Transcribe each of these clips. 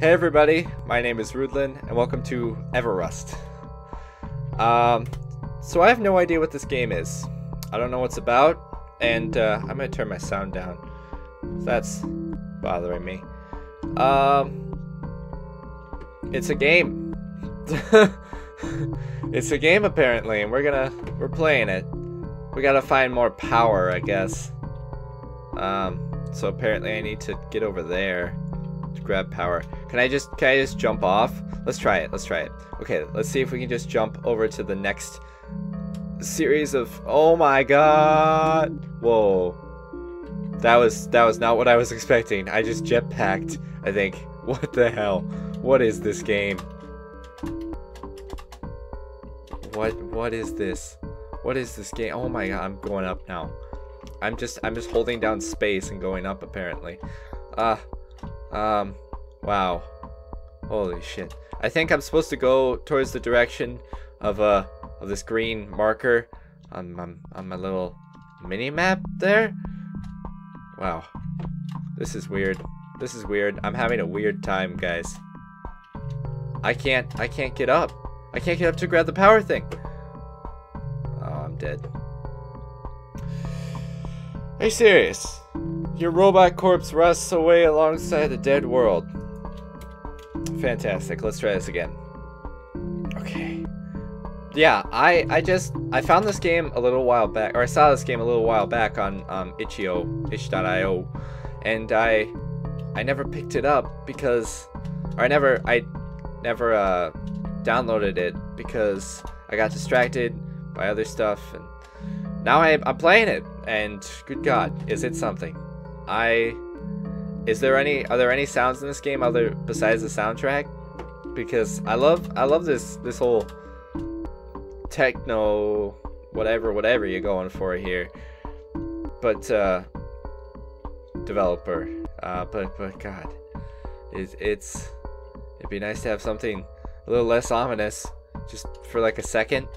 Hey everybody, my name is Rudlin, and welcome to Everust. Um, so I have no idea what this game is. I don't know what's about, and uh, I'm gonna turn my sound down. That's bothering me. Um, it's a game. it's a game apparently, and we're gonna we're playing it. We gotta find more power, I guess. Um, so apparently I need to get over there grab power. Can I just can I just jump off? Let's try it. Let's try it. Okay, let's see if we can just jump over to the next series of Oh my god. Whoa. That was that was not what I was expecting. I just jetpacked, I think. What the hell? What is this game? What what is this? What is this game? Oh my god, I'm going up now. I'm just I'm just holding down space and going up apparently. Uh um wow. Holy shit. I think I'm supposed to go towards the direction of uh of this green marker on my on my little mini map there. Wow. This is weird. This is weird. I'm having a weird time, guys. I can't I can't get up. I can't get up to grab the power thing. Oh, I'm dead. Are you serious? Your robot corpse rusts away alongside the dead world. Fantastic. Let's try this again. Okay. Yeah, I I just I found this game a little while back, or I saw this game a little while back on um, itch.io, itch.io, and I I never picked it up because, or I never I never uh, downloaded it because I got distracted by other stuff, and now I, I'm playing it, and good God, is it something? I is there any are there any sounds in this game other besides the soundtrack? Because I love I love this this whole techno whatever whatever you're going for here. But uh developer. Uh but but god. It, it's it'd be nice to have something a little less ominous just for like a second.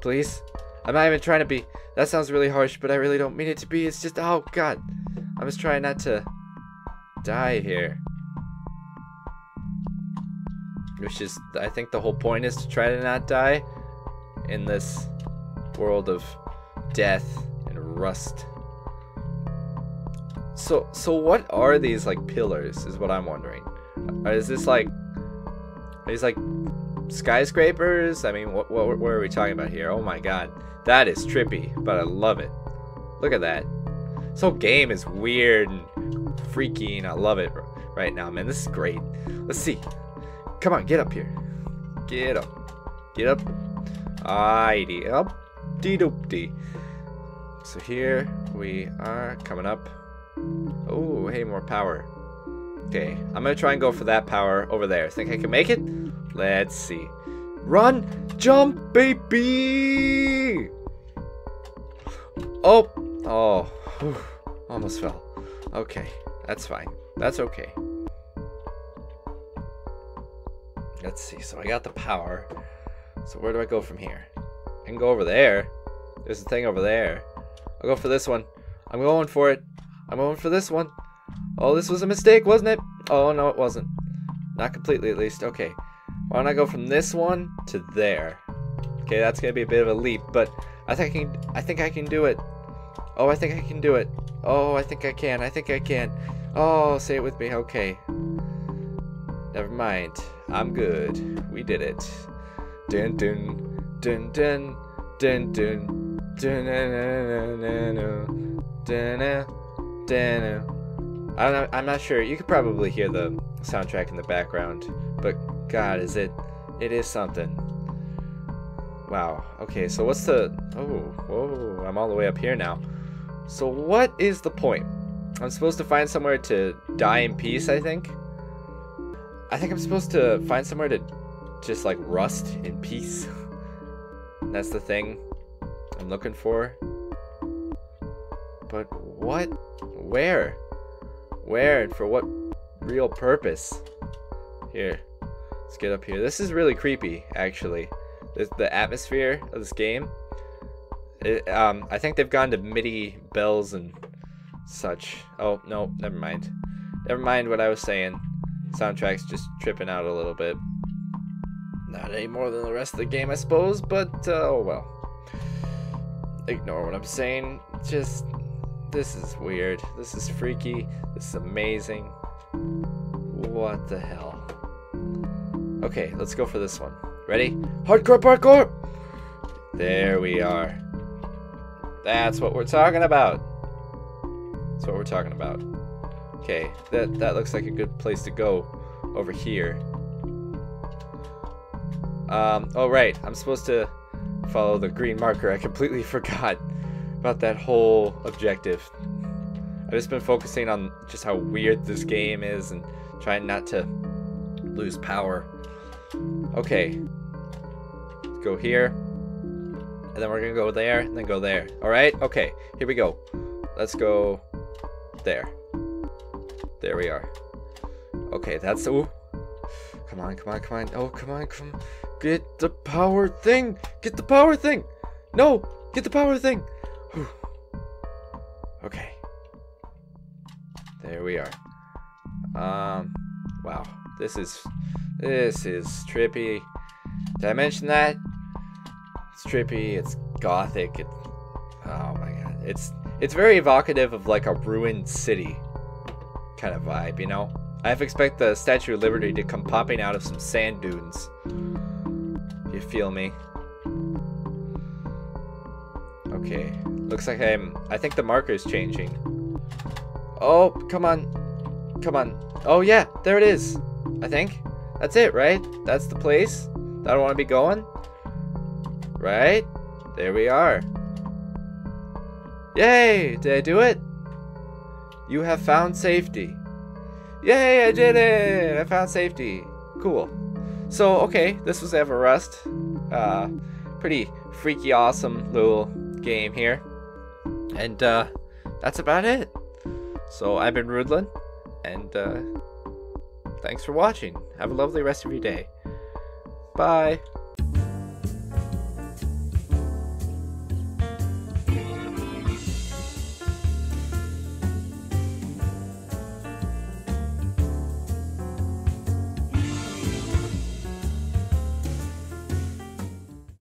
Please. I'm not even trying to be that sounds really harsh, but I really don't mean it to be. It's just oh god. I'm just trying not to die here. Which is, I think the whole point is to try to not die in this world of death and rust. So, so what are these like pillars? Is what I'm wondering. Uh, is this like, these like skyscrapers? I mean, what, what, what are we talking about here? Oh my god, that is trippy, but I love it. Look at that. This whole game is weird and freaky, and I love it right now, man. This is great. Let's see. Come on, get up here. Get up. Get up. Alrighty. Up. Dee doop dee. So here we are coming up. Oh, hey, more power. Okay, I'm gonna try and go for that power over there. Think I can make it? Let's see. Run! Jump, baby! Oh! Oh. Whew. Almost fell. Okay, that's fine. That's okay. Let's see. So I got the power. So where do I go from here? I can go over there. There's a thing over there. I'll go for this one. I'm going for it. I'm going for this one. Oh, this was a mistake, wasn't it? Oh, no, it wasn't. Not completely, at least. Okay. Why don't I go from this one to there? Okay, that's gonna be a bit of a leap, but I think I can. I think I can do it. Oh, I think I can do it. Oh, I think I can. I think I can. Oh, say it with me. Okay. Never mind. I'm good. We did it. Dun dun dun dun dun dun dun dun dun dun I don't I'm not sure. You could probably hear the soundtrack in the background, but God, is it? It is something. Wow. Okay, so what's the? Oh, whoa! I'm all the way up here now. So what is the point? I'm supposed to find somewhere to die in peace, I think. I think I'm supposed to find somewhere to just like rust in peace. That's the thing I'm looking for. But what? Where? Where and for what real purpose? Here, let's get up here. This is really creepy, actually. The, the atmosphere of this game. It, um, I think they've gone to MIDI bells and such. Oh, no, never mind. Never mind what I was saying. Soundtrack's just tripping out a little bit. Not any more than the rest of the game, I suppose, but uh, oh well. Ignore what I'm saying. Just, this is weird. This is freaky. This is amazing. What the hell? Okay, let's go for this one. Ready? Hardcore parkour! There we are. That's what we're talking about. That's what we're talking about. Okay, that, that looks like a good place to go over here. Um, oh right, I'm supposed to follow the green marker. I completely forgot about that whole objective. I've just been focusing on just how weird this game is and trying not to lose power. Okay. Go here. And then we're gonna go there and then go there. Alright? Okay, here we go. Let's go there. There we are. Okay, that's oh. Come on, come on, come on. Oh, come on, come. Get the power thing. Get the power thing. No, get the power thing. Whew. Okay. There we are. Um, wow. This is, this is trippy. Did I mention that? Trippy. It's gothic. It, oh my god. It's, it's very evocative of like a ruined city kind of vibe, you know? I expect the Statue of Liberty to come popping out of some sand dunes. You feel me? Okay. Looks like I'm... I think the marker is changing. Oh, come on. Come on. Oh, yeah. There it is. I think. That's it, right? That's the place that I want to be going? Right? There we are. Yay! Did I do it? You have found safety. Yay, I did it! I found safety. Cool. So, okay, this was Everust. Uh, pretty freaky, awesome little game here. And, uh, that's about it. So, I've been Rudlin, and, uh, thanks for watching. Have a lovely rest of your day. Bye.